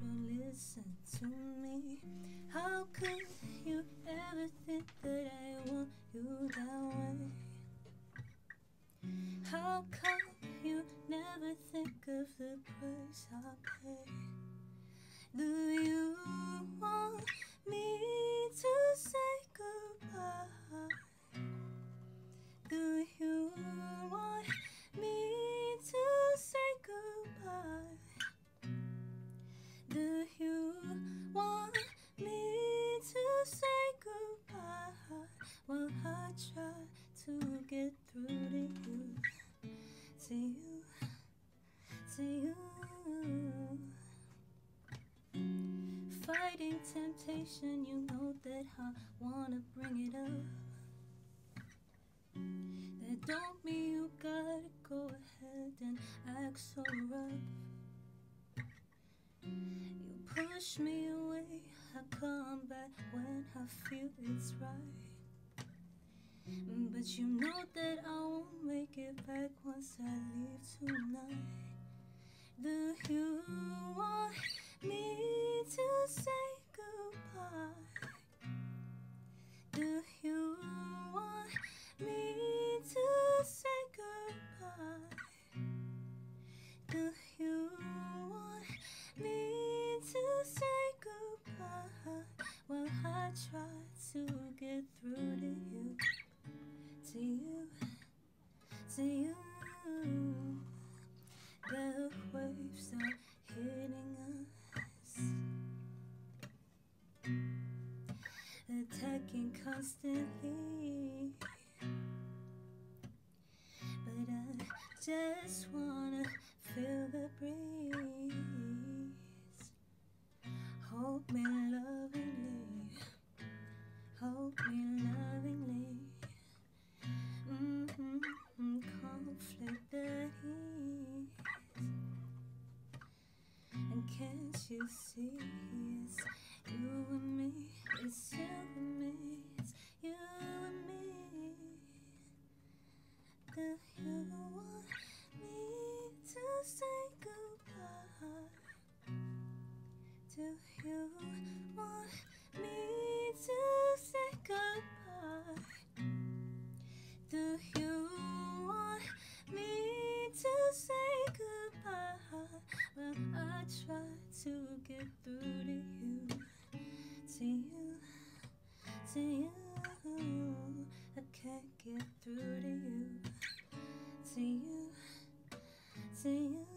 wouldn't listen to me. How could you ever think that I want you that way? How come you never think of the price I pay? Do you want me Well, I try to get through to you, to you, to you. Fighting temptation, you know that I wanna bring it up. That don't mean you gotta go ahead and act so rough. You push me away, I come back when I feel it's right. But you know that I won't make it back once I leave tonight. Do you want me to say goodbye? Do you want me to say goodbye? Do you want me to say goodbye? Well, I try to get through to you. The waves are hitting us, attacking constantly. But I just wanna feel the breeze. Hold me lovingly, hold me lovingly. You see it's you and me? It's you and me. It's you and me. Do you want me to say goodbye? Do you want through to you, to you, to you.